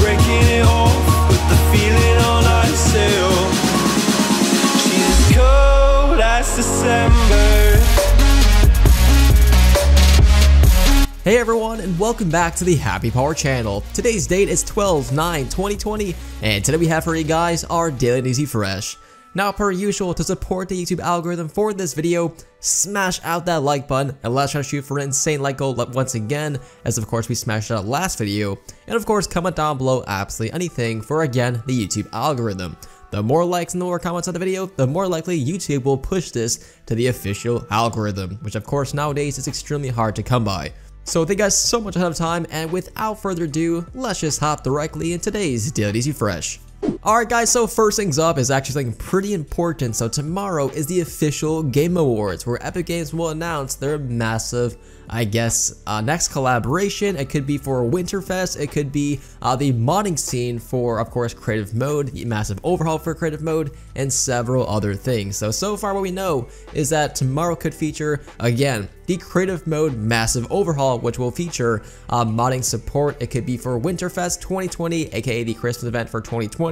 breaking it off with the feeling on. She's cold as December. Hey everyone and welcome back to the Happy Power channel. Today's date is 12-9-2020 and today we have for you guys our Daily and Easy Fresh. Now per usual to support the YouTube algorithm for this video, smash out that like button and let's try to shoot for an insane like goal once again as of course we smashed out last video and of course comment down below absolutely anything for again the YouTube algorithm. The more likes and the more comments on the video, the more likely YouTube will push this to the official algorithm, which of course nowadays is extremely hard to come by. So thank you guys so much ahead of time, and without further ado, let's just hop directly in today's Daily Easy Fresh. Alright guys, so first things up is actually something pretty important. So tomorrow is the official Game Awards where Epic Games will announce their massive, I guess, uh, next collaboration. It could be for Winterfest, it could be uh, the modding scene for, of course, Creative Mode, the massive overhaul for Creative Mode, and several other things. So, so far what we know is that tomorrow could feature, again, the Creative Mode Massive Overhaul, which will feature uh, modding support. It could be for Winterfest 2020, aka the Christmas event for 2020,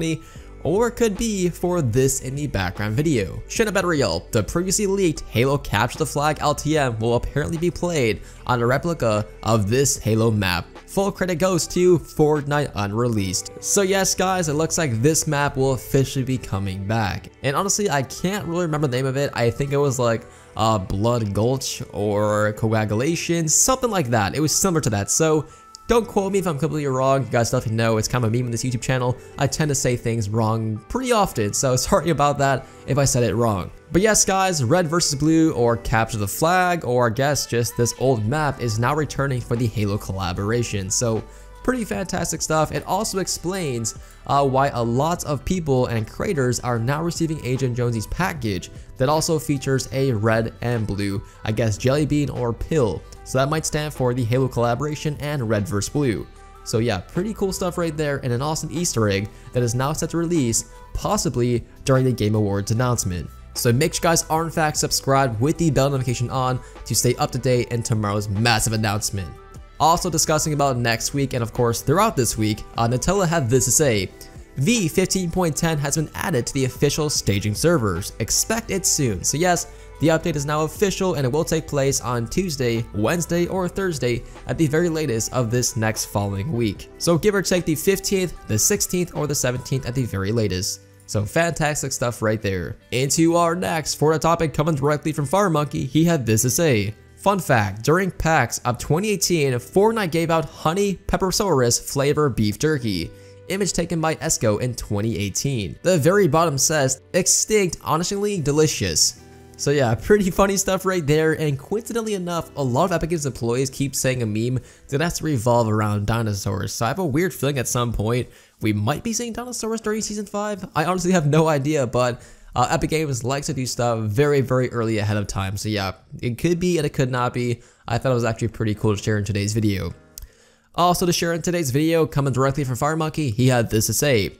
or it could be for this in the background video. Real, the previously leaked Halo Capture the Flag LTM will apparently be played on a replica of this Halo map. Full credit goes to Fortnite Unreleased. So yes guys, it looks like this map will officially be coming back. And honestly, I can't really remember the name of it. I think it was like uh, Blood Gulch or Coagulation, something like that. It was similar to that. So don't quote me if I'm completely wrong. You guys definitely know it's kind of a meme in this YouTube channel. I tend to say things wrong pretty often, so sorry about that if I said it wrong. But yes, guys, red versus blue or capture the flag or I guess just this old map is now returning for the Halo collaboration. So pretty fantastic stuff. It also explains uh, why a lot of people and creators are now receiving Agent Jonesy's package that also features a red and blue, I guess jelly bean or pill. So that might stand for the Halo collaboration and red vs blue. So yeah, pretty cool stuff right there and an awesome easter egg that is now set to release, possibly during the Game Awards announcement. So make sure you guys are in fact subscribed with the bell notification on to stay up to date in tomorrow's massive announcement. Also discussing about next week and of course throughout this week, uh, Nutella had this to say. V15.10 has been added to the official staging servers. Expect it soon. So yes, the update is now official and it will take place on Tuesday, Wednesday, or Thursday at the very latest of this next following week. So give or take the 15th, the 16th, or the 17th at the very latest. So fantastic stuff right there. Into our next for a topic coming directly from FireMonkey, he had this to say. Fun fact, during PAX of 2018, Fortnite gave out Honey Pepperosaurus flavor beef jerky. Image taken by Esco in 2018. The very bottom says, extinct, honestly delicious. So yeah, pretty funny stuff right there, and coincidentally enough, a lot of Epic Games employees keep saying a meme that has to revolve around dinosaurs, so I have a weird feeling at some point we might be seeing dinosaurs during Season 5. I honestly have no idea, but uh, Epic Games likes to do stuff very, very early ahead of time. So yeah, it could be and it could not be. I thought it was actually pretty cool to share in today's video. Also to share in today's video, coming directly from FireMonkey, he had this to say.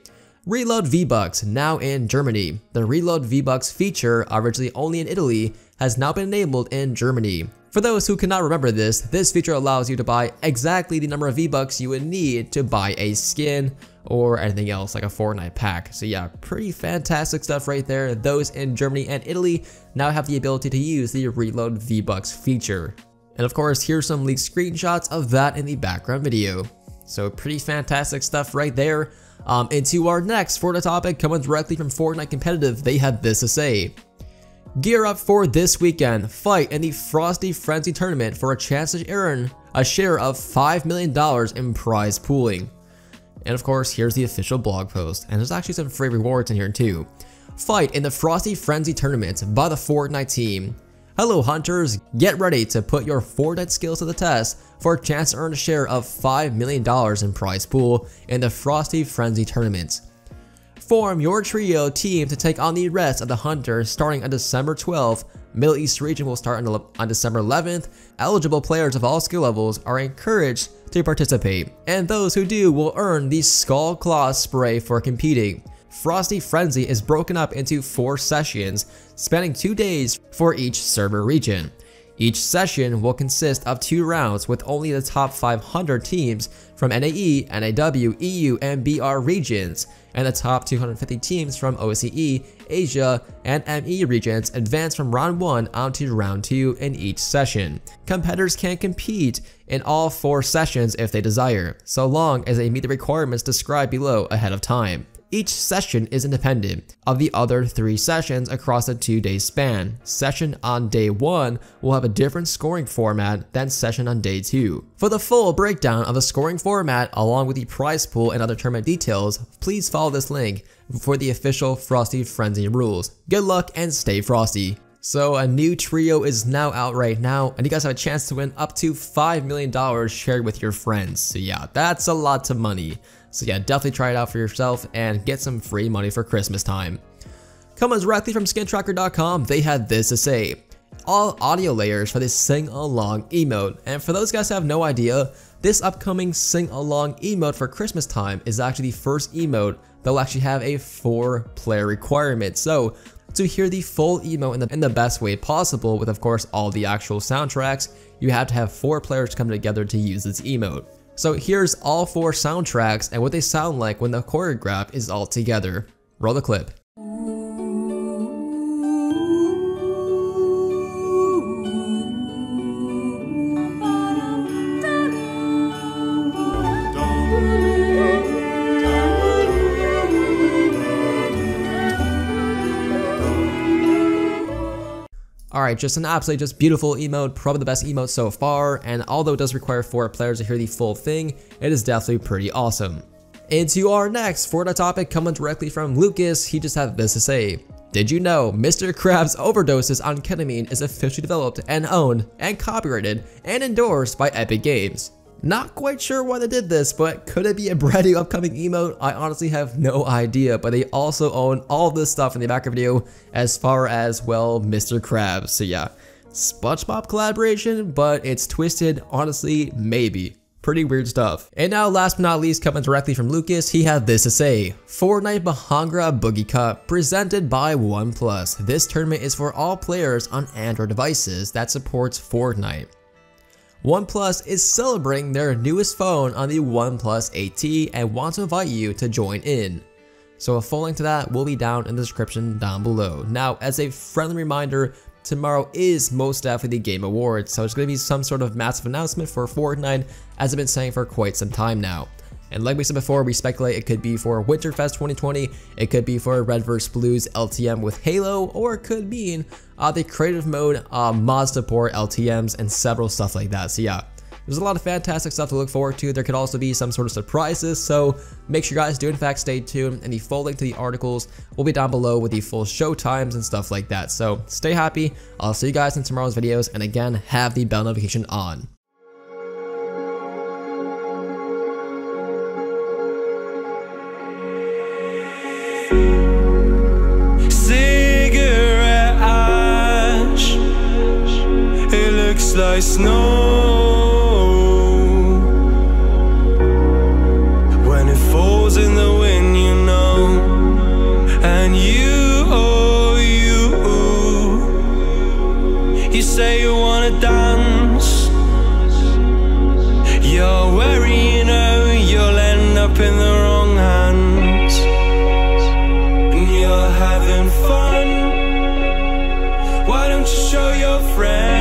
Reload V-Bucks, now in Germany. The Reload V-Bucks feature, originally only in Italy, has now been enabled in Germany. For those who cannot remember this, this feature allows you to buy exactly the number of V-Bucks you would need to buy a skin or anything else like a Fortnite pack. So yeah, pretty fantastic stuff right there. Those in Germany and Italy now have the ability to use the Reload V-Bucks feature. And of course, here's some leaked screenshots of that in the background video. So pretty fantastic stuff right there. Um, into our next Fortnite topic coming directly from Fortnite Competitive, they had this to say. Gear up for this weekend. Fight in the Frosty Frenzy tournament for a chance to earn a share of $5 million in prize pooling. And of course, here's the official blog post, and there's actually some free rewards in here too. Fight in the Frosty Frenzy tournament by the Fortnite team. Hello hunters, get ready to put your Fortnite skills to the test for a chance to earn a share of $5 million in prize pool in the Frosty Frenzy tournament. Form your trio team to take on the rest of the hunters starting on December 12th. Middle East region will start on, on December 11th. Eligible players of all skill levels are encouraged to participate, and those who do will earn the Skull Claus spray for competing. Frosty Frenzy is broken up into four sessions, spanning two days for each server region. Each session will consist of two rounds with only the top 500 teams from NAE, NAW, EU, and BR regions, and the top 250 teams from OCE, Asia, and ME regions advance from round 1 onto round 2 in each session. Competitors can compete in all four sessions if they desire, so long as they meet the requirements described below ahead of time. Each session is independent of the other three sessions across a two-day span. Session on day 1 will have a different scoring format than session on day 2. For the full breakdown of the scoring format along with the prize pool and other tournament details, please follow this link for the official Frosty Frenzy rules. Good luck and stay frosty! So a new trio is now out right now and you guys have a chance to win up to $5 million shared with your friends. So yeah, that's a lot of money. So yeah, definitely try it out for yourself and get some free money for Christmas time. Coming directly from skintracker.com, they had this to say. All audio layers for this sing-along emote. And for those guys who have no idea, this upcoming sing-along emote for Christmas time is actually the first emote that will actually have a four player requirement. So to hear the full emote in the, in the best way possible with of course all the actual soundtracks, you have to have four players come together to use this emote. So here's all four soundtracks and what they sound like when the choreograph is all together. Roll the clip. Alright, just an absolutely just beautiful emote, probably the best emote so far, and although it does require 4 players to hear the full thing, it is definitely pretty awesome. Into our next Fortnite topic coming directly from Lucas, he just had this to say. Did you know Mr. Krabs Overdoses on Ketamine is officially developed and owned and copyrighted and endorsed by Epic Games? Not quite sure why they did this, but could it be a brand new upcoming emote? I honestly have no idea, but they also own all this stuff in the back of the video as far as, well, Mr. Krabs. So yeah, SpongeBob collaboration, but it's twisted, honestly, maybe. Pretty weird stuff. And now last but not least, coming directly from Lucas, he had this to say. Fortnite Bhangra Boogie Cup, presented by OnePlus. This tournament is for all players on Android devices that supports Fortnite. OnePlus is celebrating their newest phone on the OnePlus 8T and wants to invite you to join in. So a full link to that will be down in the description down below. Now, as a friendly reminder, tomorrow is most definitely the Game Awards, so it's going to be some sort of massive announcement for Fortnite, as I've been saying for quite some time now. And like we said before, we speculate it could be for Winterfest 2020, it could be for Red vs. Blues LTM with Halo, or it could mean uh, the creative mode uh, mod support LTMs and several stuff like that. So yeah, there's a lot of fantastic stuff to look forward to. There could also be some sort of surprises, so make sure you guys do in fact stay tuned. And the full link to the articles will be down below with the full show times and stuff like that. So stay happy. I'll see you guys in tomorrow's videos. And again, have the bell notification on. Like snow. When it falls in the wind, you know. And you, oh you. You say you wanna dance. You're wary, you know. You'll end up in the wrong hands. And you're having fun. Why don't you show your friends